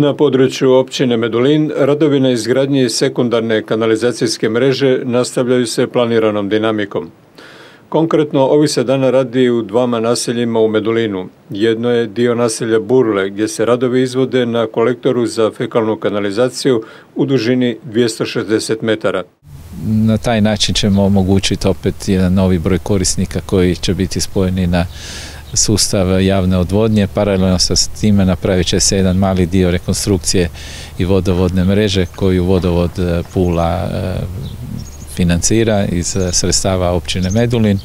Na području općine Medulin radovi na izgradnji sekundarne kanalizacijske mreže nastavljaju se planiranom dinamikom. Konkretno, ovih se dana radi u dvama naseljima u Medulinu. Jedno je dio naselja Burle, gdje se radovi izvode na kolektoru za fekalnu kanalizaciju u dužini 260 metara. Na taj način ćemo omogućiti opet jedan novi broj korisnika koji će biti spojeni na sustav javne odvodnje. Paralelno sa time napravit će se jedan mali dio rekonstrukcije i vodovodne mreže koju vodovod e, Pula e, financira iz sredstava općine Medulin.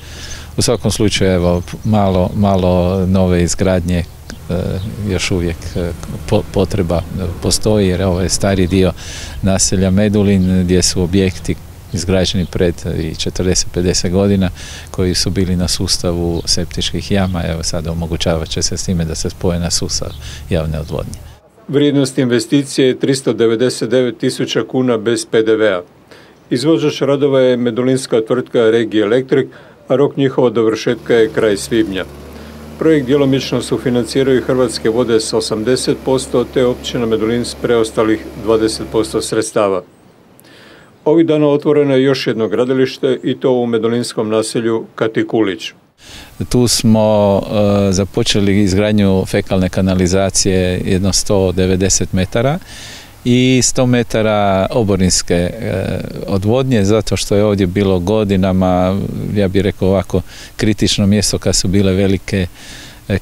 U svakom slučaju evo malo, malo nove izgradnje e, još uvijek potreba postoji jer ovo je stari dio naselja Medulin gdje su objekti izgrađeni pred i 40-50 godina koji su bili na sustavu septičkih jama, evo sada omogućavat će se s time da se spoje na sustav javne odvodnje. Vrijednost investicije je 399 tisuća kuna bez PDV-a. Izvođač radova je medulinska tvrtka Regi Electric, a rok njihova dovršetka je kraj svibnja. Projekt djelomično sufinanciraju Hrvatske vode s 80%, te općina Medulin s preostalih 20% sredstava. Ovih dana otvoreno je još jedno gradilište i to u medolinskom naselju Katikulić. Tu smo e, započeli izgradnju fekalne kanalizacije jedno 190 metara i 100 metara oborinske e, odvodnje zato što je ovdje bilo godinama, ja bih rekao ovako, kritično mjesto kad su bile velike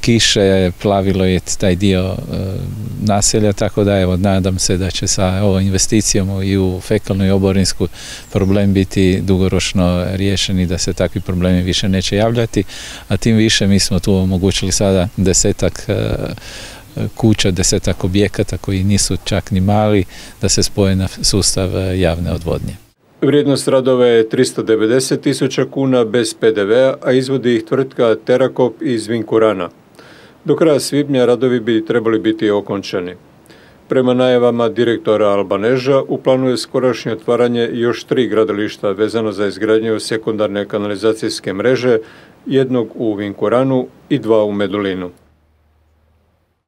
kiše, plavilo je taj dio e, naselja, tako da evo nadam se da će sa ovom investicijom i u fekalnu i oborinsku problem biti dugoročno riješeni da se takvi problemi više neće javljati, a tim više mi smo tu omogućili sada desetak e, kuća, desetak objekata koji nisu čak ni mali da se spoje na sustav javne odvodnje. Vrijednost radova je 390 tisuća kuna bez PDV-a, a izvodi ih tvrtka Terakop iz Vinkurana. Do kraja svibnja radovi bi trebali biti okončani. Prema najavama direktora Albaneža u skorašnje otvaranje još tri gradilišta vezano za izgradnju sekundarne kanalizacijske mreže, jednog u Vinkuranu i dva u Medulinu.